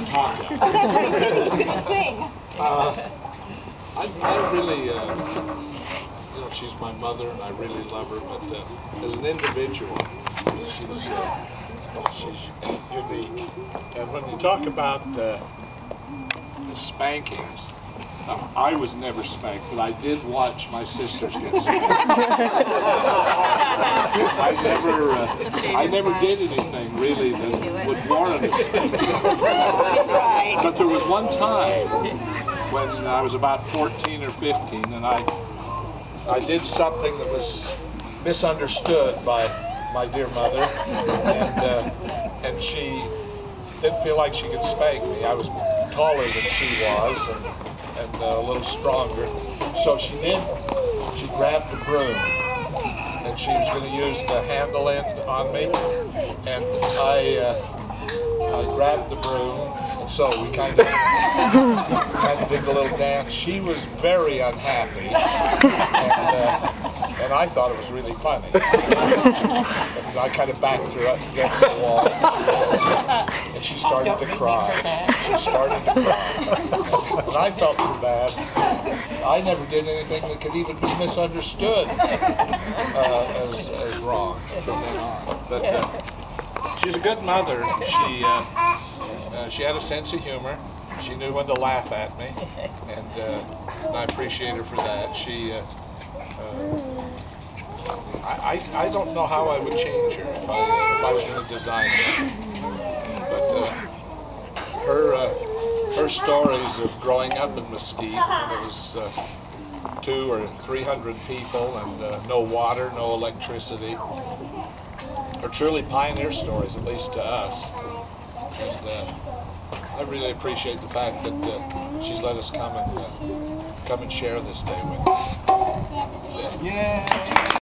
sing. talk. Oh, that's right. He said he was going to sing. Uh, I, I really, uh, you know, she's my mother and I really love her, but uh, as an individual, she's, uh, she's unique. And when you talk about uh, the spankings, I was never spanked, but I did watch my sisters get spanked. I never, uh, I never did anything really that would warrant. Right. But there was one time when I was about 14 or 15, and I I did something that was misunderstood by my dear mother, and uh, and she didn't feel like she could spank me. I was taller than she was, and and uh, a little stronger. So she did. She grabbed the broom, and she was going to use the handle end on me, and I. Uh, I grabbed the broom, so we kind of kind of did a little dance. She was very unhappy, and, uh, and I thought it was really funny. and I kind of backed her up against the wall, and she started to cry. She started to cry, and I felt so bad. I never did anything that could even be misunderstood uh, as as wrong from then on. But. Uh, she's a good mother. She uh, uh, she had a sense of humor. She knew when to laugh at me, and, uh, and I appreciate her for that. She. I, I, don't know how I would change her if I, if I was going to design her. But uh, her uh, her stories of growing up in Mesquite, it was uh, two or three hundred people and uh, no water, no electricity, are truly pioneer stories, at least to us. And uh, I really appreciate the fact that uh, she's let us come and uh, come and share this day with us. Yeah.